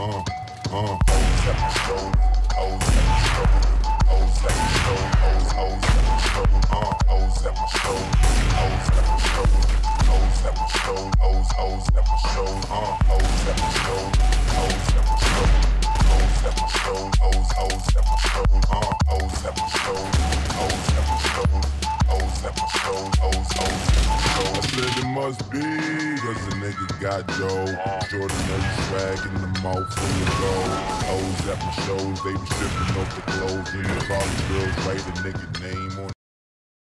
uh, uh. Hoes at my said it must be, cause the nigga got. Jordan Nate swag in the mouth full of gold. Hoes at my shows, they be stripping off the clothes. And the girls write a nigga name on